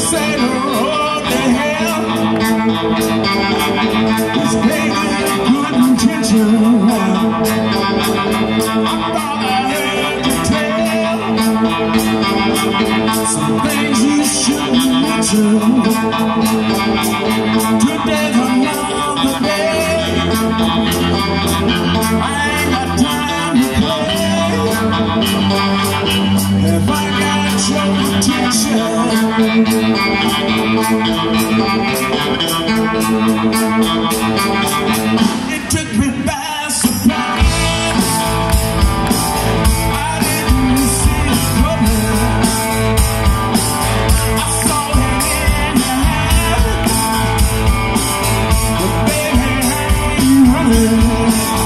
say the road mention. Today's another day. I ain't got time to play. Have I? moons